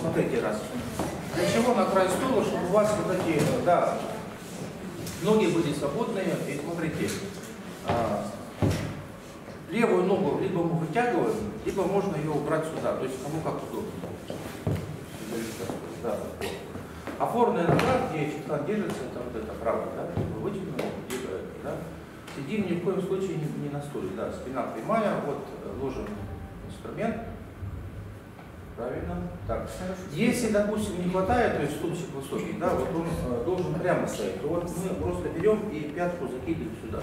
смотрите раз. Для чего на край стула, чтобы у вас вот эти, да, ноги были свободные. И смотрите, а, левую ногу либо мы вытягиваем, либо можно ее убрать сюда. То есть кому как удобно. Да. Опорная нога, где чехла держится, это вот это правая, да? Вы вытянули, либо это, да? Сидим ни в коем случае не, не на стуле, да, спина прямая, вот ложим инструмент, правильно, так. Если, допустим, не хватает, то есть стульчик высокий, да, вот он э, должен прямо стоять, то вот мы просто берем и пятку закидываем сюда.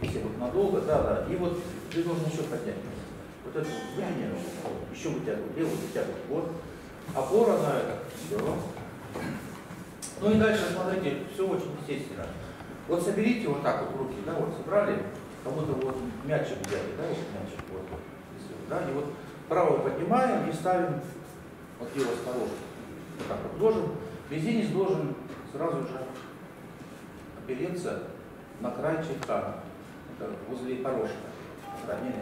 Если вот надолго, да, да, и вот ты должен еще поднять. Вот это вот вытяни, еще вытягивай, левую вытягивай, вот. Опора на это, все. Ну и дальше, смотрите, все очень естественно. Вот соберите вот так вот руки, да, вот собрали, как будто вот мячик взяли, да, вот мячик, вот, да, и вот правую поднимаем и ставим вот его осторожно. Вот так вот должен, мизинец должен сразу же опереться на край это возле порошка, крайне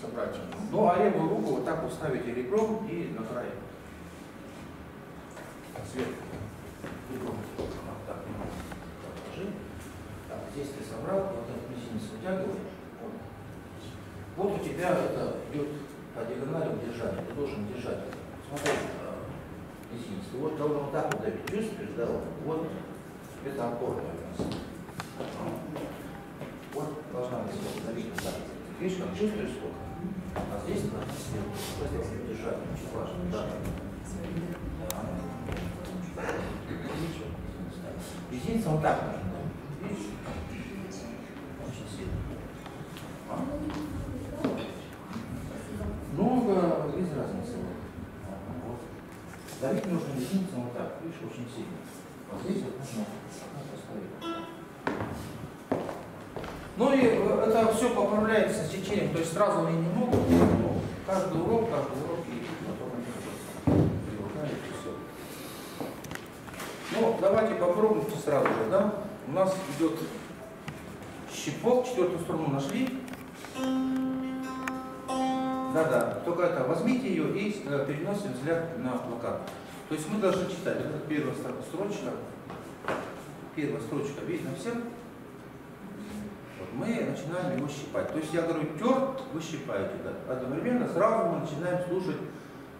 собрать. Ну а левую руку вот так вот ставите ребром и на край. Сверху. Ребром. Вот так. Положи. Так, здесь ты собрал, вот этот мизинец вытягиваешь. Вот у тебя это идет по диагонали удержание. Ты должен держать. Смотри, мизинец. Ты вот должен вот так вот давить. Чувствуешь, да? Вот, вот это опора нас. Вот должна быть давить вот так. Видишь, как чувствуешь сколько? А здесь надо сверху. Вот здесь держать. Очень важно. Да. Мизинцем вот так нужно. Видишь? Очень сильно. А? Много, без разницы. Вот. Давить нужно Видишь, очень сильно. Вот здесь вот нужно поставить. Ну и это все поправляется с течением, то есть сразу они не могут, но каждый урок, каждый урок и потом они привыкают и все. Ну, давайте попробуйте сразу же, да? У нас идет щипок, четвертую струну нашли. Да-да, только это, возьмите ее и э, переносим взгляд на плакат. То есть мы должны читать, это первая строчка, первая строчка, видно всем? Вот мы начинаем его щипать. То есть я говорю, терт, вы щипаете, да? Одновременно сразу мы начинаем слушать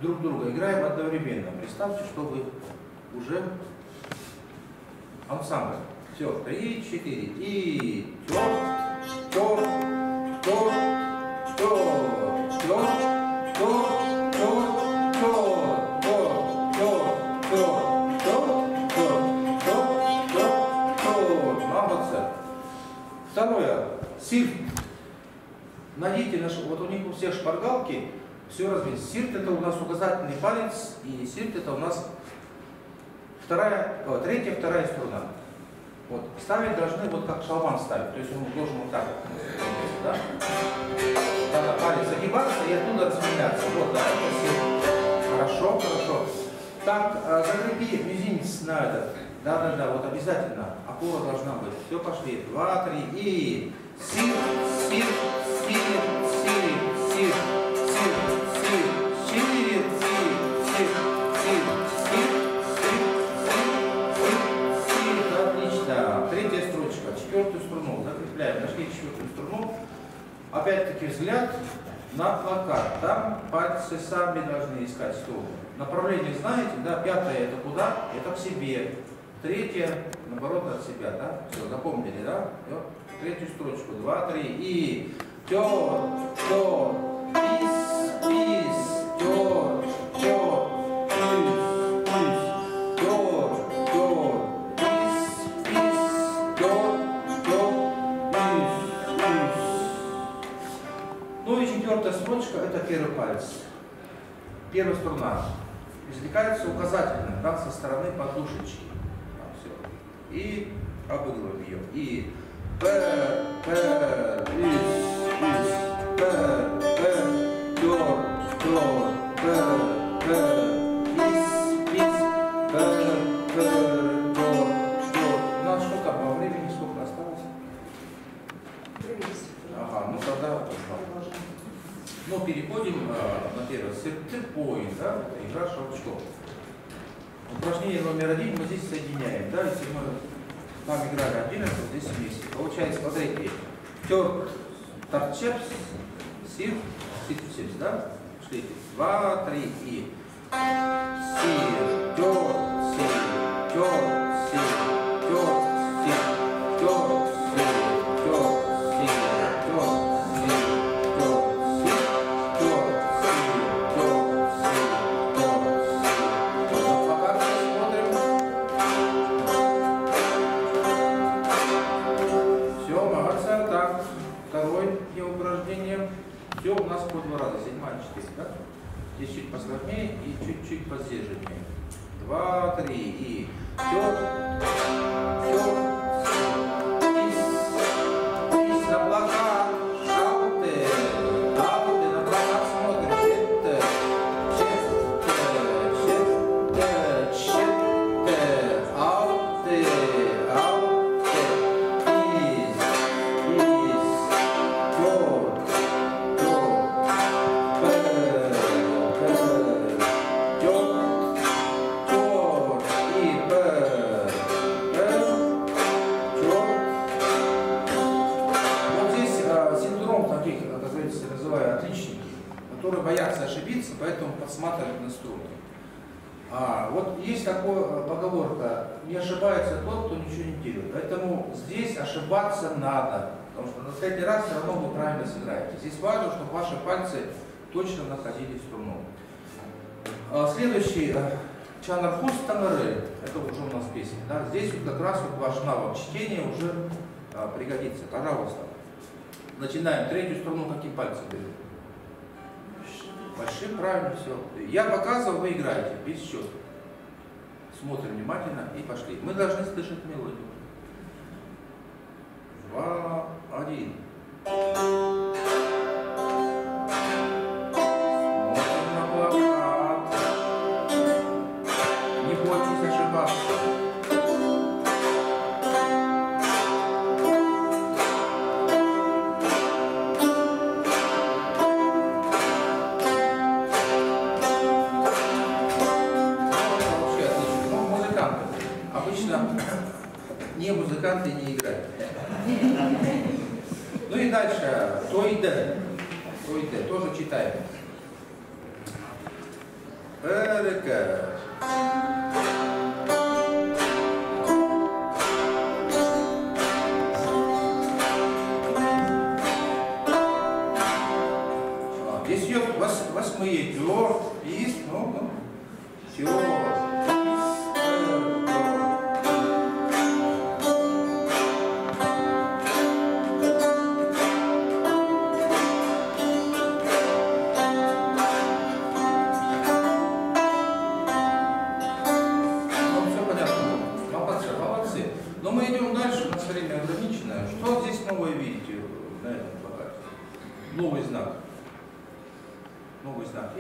друг друга, играем одновременно. Представьте, что вы уже ансамбль. Все, три, четыре. И терт, терт, терт, терт, Найдите наш, вот у них у всех шпаргалки все разбито. Сирт это у нас указательный палец, и сирт это у нас вторая, о, третья, вторая струна. Вот. Ставить должны вот как шалман ставить. То есть он должен вот так вот. Да? Тогда палец загибаться и оттуда распрямляться. Вот, да. Хорошо, хорошо. Так, закрепи мизинец на этот. Да-да-да, вот обязательно. Опора должна быть. Все, пошли. Два, три. И сир, сир, Опять-таки взгляд на плакат. Там пальцы сами должны искать стул. Направление знаете, да? Пятое это куда? Это к себе. Третье, наоборот, от себя, да? Все, запомнили, да? Все. Третью строчку. Два, три. И тер, тер, пис, пис, тер, тер, пис, пис, тер, тер, пис, пис. Ну и четвертая строчка это первый палец. Первая струна. Извлекается указательная, да, со стороны подушечки и обыгрываем ее. И П, П, Ис, ну переходим э, на первый сертепоин, да, игра шелчков. Упражнение номер один мы здесь соединяем, да, если мы там играли один, то здесь вместе. Получается, смотрите, тер, торчепс, сир, ситусепс, да? Шлите. Два, три и сир, тер, сир, тер, сир, Здесь чуть посложнее и чуть-чуть посдержаннее. Два, три и тет, тет, подсматривать на струны. А, вот есть такая э, поговорка, не ошибается тот, кто ничего не делает. Поэтому здесь ошибаться надо, потому что на следующий раз все равно вы правильно сыграете. Здесь важно, чтобы ваши пальцы точно находили струну. А, следующий, э, Чанархус Танары, это уже у нас песня. Да? Здесь вот как раз вот ваш навык чтения уже а, пригодится. Пожалуйста. Начинаем. Третью струну каким пальцем берем? Большим, правильно, все. Я показывал, вы играете, без счета. Смотрим внимательно и пошли. Мы должны слышать мелодию. Два, один.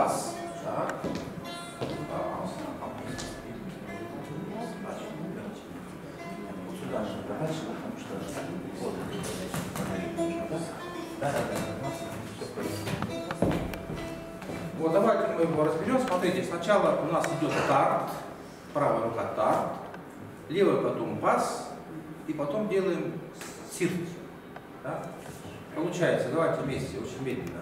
пас. Вот давайте мы его разберем. Смотрите, сначала у нас идет тарт, правая рука тарт, левая потом пас, и потом делаем сирт. Да? Получается, давайте вместе, очень медленно.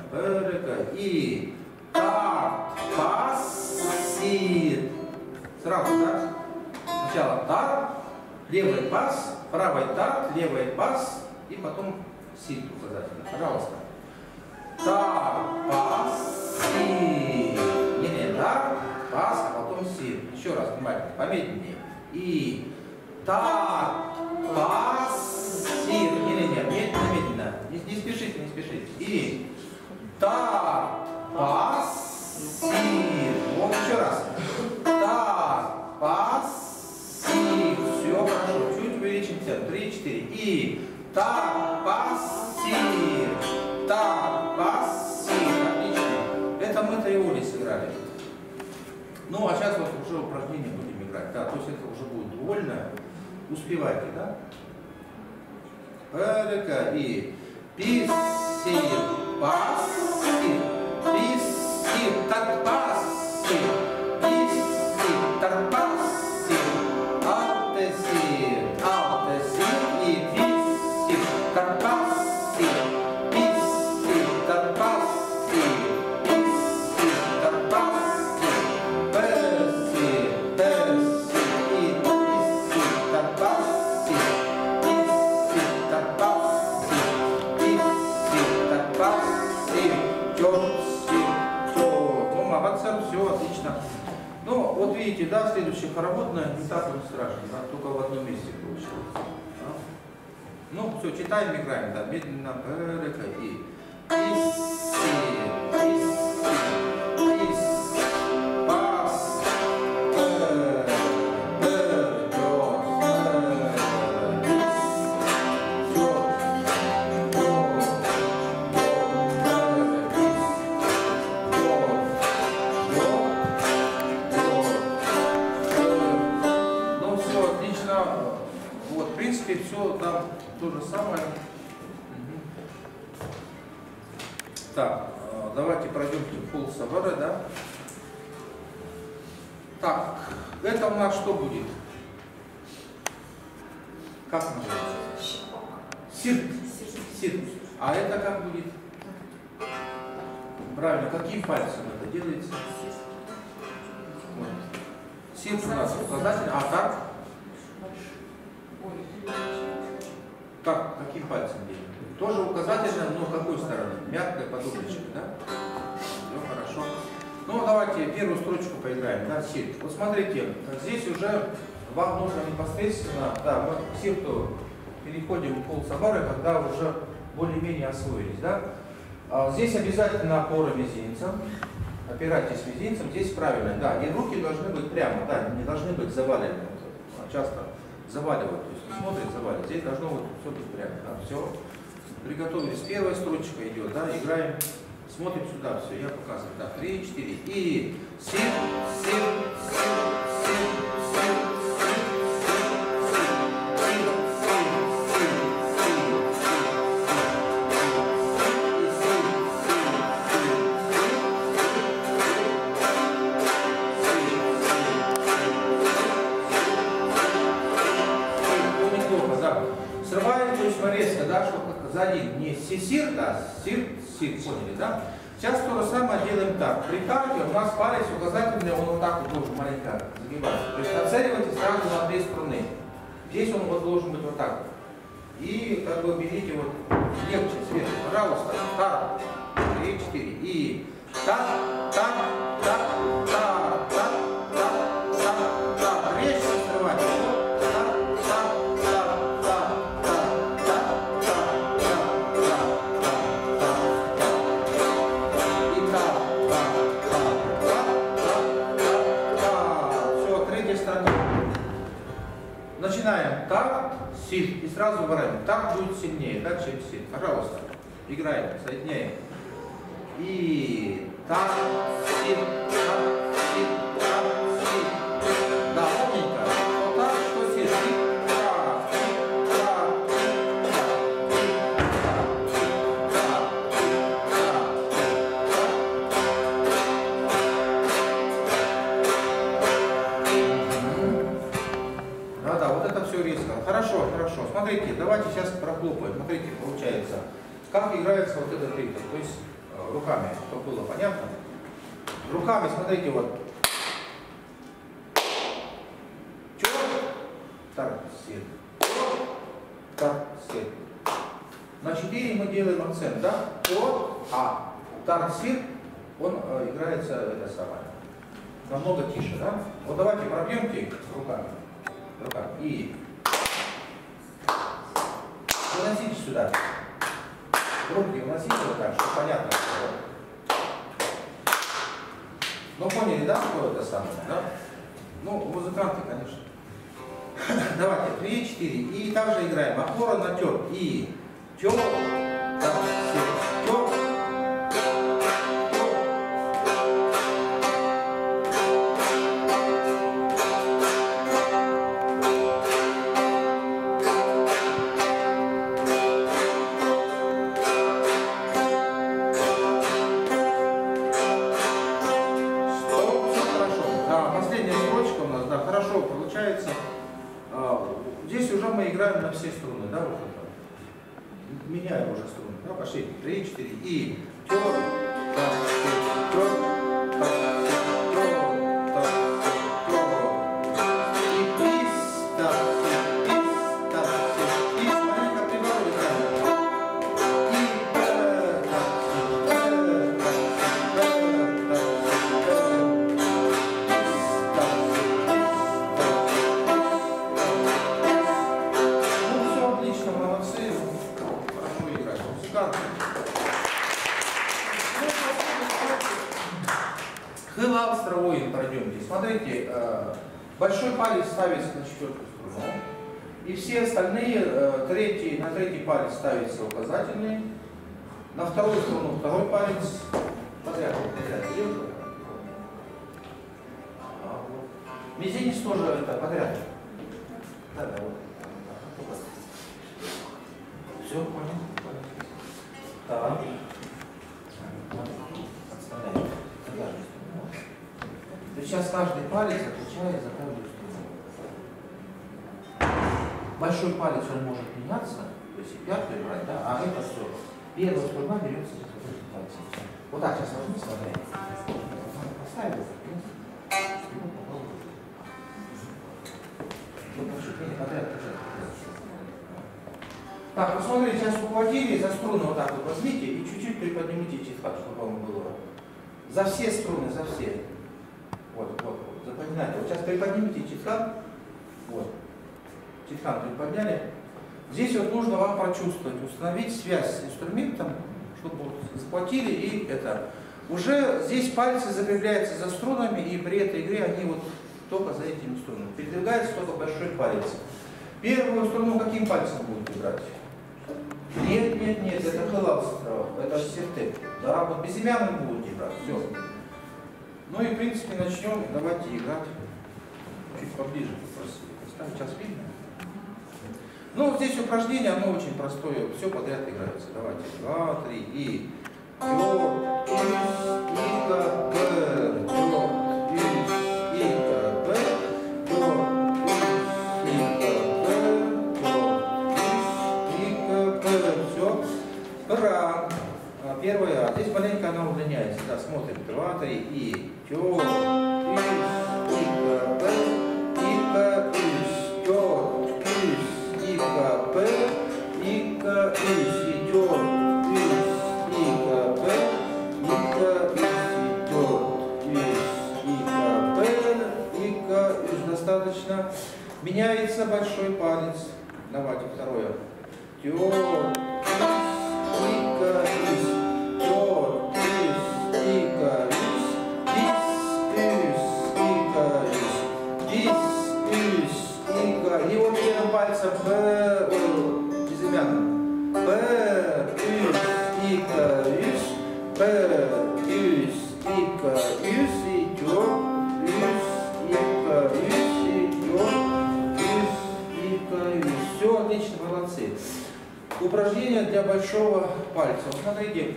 И тарт, пас, сирт. Сразу, да? Сначала тарт, левый пас, правый тарт, левый пас, и потом сирт указательно. Пожалуйста. Тарт, пас, си. Не, не, да, пас, а потом си. Еще раз, внимательно, помедленнее. И та, пас, си. Не, не, не, медленно, медленно. Не, не спешите, не спешите. И Та, пас, си. Вот еще раз. Та, пас, си. Все хорошо. Чуть увеличим темп. Три, четыре. И та, пас, си. Та, пас, си. Отлично. Это мы триоли сыграли. Ну, а сейчас вот уже упражнение будем играть. Да, то есть это уже будет вольно. Успевайте, да? РК и писир, пасир, e se. Ну, все, читаем, играем, да, медленно, РК и. Писир, у нас что будет? Как называется? Сир. Сир. А это как будет? Правильно, каким пальцем это делается? Вот. У нас указатель, а так? Как, каким пальцем делаем? Тоже указательно, но какой стороны? Мягкая подушечка, да? Все хорошо. Ну, давайте первую строчку поиграем, да, сир. Вот смотрите, здесь уже вам нужно непосредственно, да, мы к сирту переходим в пол собары, когда уже более-менее освоились, да. А Здесь обязательно опора мизинцем. Опирайтесь мизинцем, здесь правильно, да. И руки должны быть прямо, да, не должны быть завалены. Вот, часто заваливают, то есть смотрит, заваливает. Здесь должно вот все быть прямо, да, все. Приготовились. Первая строчка идет, да, играем. Смотрим сюда все, я показываю. да, три, четыре. И сил, сил, сил, сил, сил. Срываем, то есть резко, да, чтобы за один не сисир, да, сир, сир, поняли, да? Сейчас то же самое делаем так. При карте у нас палец указательный, он вот так вот должен маленько загибаться. То есть оценивайте сразу на две струны. Здесь он вот должен быть вот так. И как бы берите вот легче, сверху, пожалуйста. Так, три, четыре. И так, так, силь. И сразу выражаем. Так будет сильнее, да, чем силь. Пожалуйста. Играем, соединяем. И так, силь, так, Смотрите, давайте сейчас прохлопаем. Смотрите, получается, как играется вот этот ритм. То есть э, руками, чтобы было понятно. Руками, смотрите, вот. Чё? Так, свет. Так, свет. На 4 мы делаем акцент, да? О, а. Тарсир, он э, играется это самое. Намного тише, да? Вот давайте пробьемте руками. Руками. И Выносите сюда. Руки выносите вот так, чтобы понятно было. Ну поняли, да, что это самое, да? Ну, музыканты, конечно. Давайте, 3, 4. И также играем. Опора на тер. И тер. Да. Получается. А, Здесь уже мы играем на все струны, да, вот это. Меняем уже струны. Да, пошли. Три, четыре. И тер, так, тер, тер, пройдемте. Смотрите, э, большой палец ставится на четвертую струну. И все остальные, э, третий, на третий палец ставится указательный. На вторую струну второй палец. Подряд, подряд. А. Мизинец тоже это подряд. Да, да, вот. Все, понял? Так. Отставляем. Есть сейчас каждый палец отвечает за каждую струну. Большой палец он может меняться, то есть и пятую брать, да, а это все. Первая струна берется за какой-то пальцем. Вот так сейчас возьми, смотри. Поставил. Ну, подряд, подряд. Так, посмотрите, сейчас ухватили за струны вот так вот возьмите и чуть-чуть приподнимите тетрадь, чтобы вам было. За все струны, за все. Вот, вот, вот. Запоминайте. Вот сейчас приподнимите тетрадь. Вот. Тетрадь приподняли. Здесь вот нужно вам прочувствовать, установить связь с инструментом, чтобы вот захватили и это. Уже здесь пальцы закрепляются за струнами, и при этой игре они вот только за этими струнами. Передвигается только большой палец. Первую струну каким пальцем будете играть? Нет, нет, нет, это хелапс, это сертеп. Да, вот безымянным будете играть, все. Ну и в принципе начнем, давайте играть чуть поближе попросили. Там сейчас видно. Ну, здесь упражнение, оно очень простое, все подряд играется. Давайте, два, три, и... Ра. А, Первое А. Здесь маленько она удлиняется. Да, смотрим. Два, три, и. Ис, ика, ис, и тёр, ис, ика, бер, ика, ис, и тёр, ис, ика, бер, ика, ис. Достаточно. Меняется большой палец. Давайте второе. Тёр, ис, ика, ис, Все отлично, молодцы. Упражнение для большого пальца. Вот смотрите,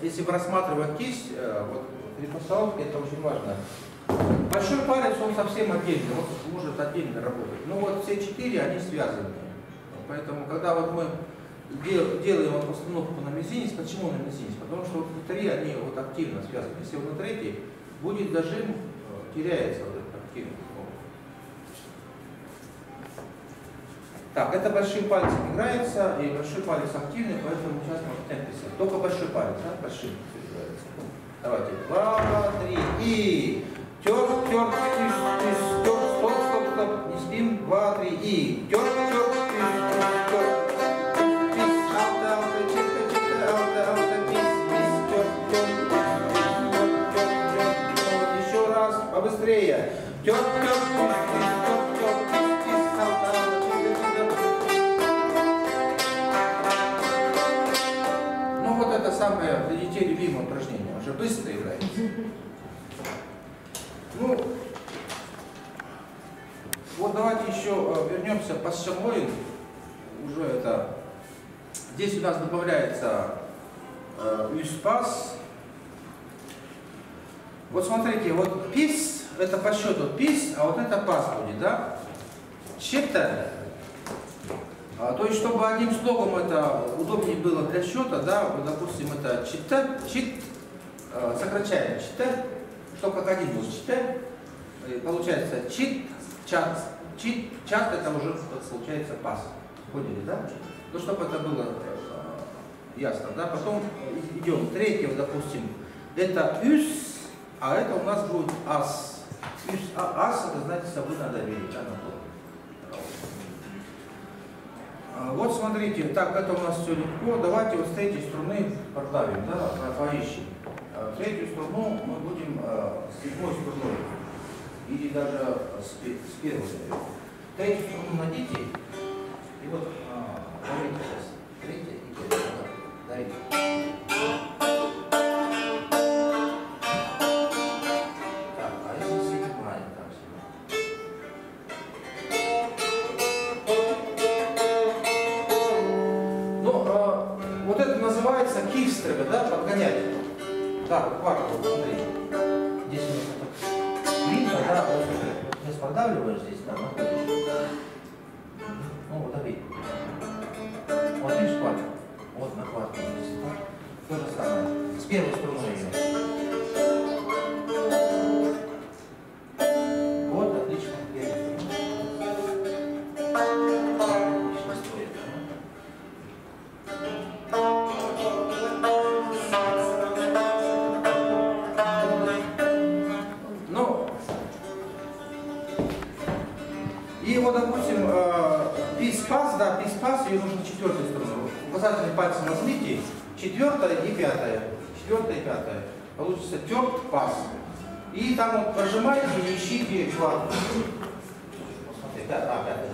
если рассматривать кисть, э, вот при постановке это очень важно. Большой палец, он совсем отдельно, он может отдельно работать. Но вот все четыре, они связаны. Поэтому, когда вот мы дел- делаем вот постановку на мизинец, почему на мизинец? Потому что вот внутри они вот активно связаны. Если вот на третий будет зажим, э, теряется вот этот активный. Так, это большим пальцем играется, и большой палец активный, поэтому сейчас может темпе Только большой палец, да, большим играется. Давайте, два, три, и тер, тер, тиш, тиш, тер, стоп, стоп, стоп, не спим, два, три, и тер, тер, тиш, тиш, тер, тиш, алта, алта, чика, чика, алта, алта, пис, пис, тер, тер, тер, тер, тер, тер, побыстрее. Тёп, тёп, давайте еще э, вернемся по Шамоин. Уже это... Здесь у нас добавляется э, Юспас. Вот смотрите, вот пис, это по счету пис, а вот это пас будет, да? Чита. А, то есть, чтобы одним слогом это удобнее было для счета, да, вот, допустим, это чита, чит, э, сокращаем чита, чтобы как один был чита, получается чит, чат, чат это уже получается пас. Поняли, да? Ну, чтобы это было э, ясно, да? Потом идем, третьего, допустим, это юс, а это у нас будет ас. Юс, а, ас, это, знаете, с собой надо верить, то. А, Вот смотрите, так, это у нас все легко. Давайте вот с третьей струны продавим, да, по- поищем. А, Третью струну мы будем а, с седьмой струной. Или даже с, пе- с первой. Третью струну найдите. И вот а, То же самое. С первой струной ее. Получится терт пас. И там вот прожимайте и ищите кварту. Посмотри, да, а, да, давай.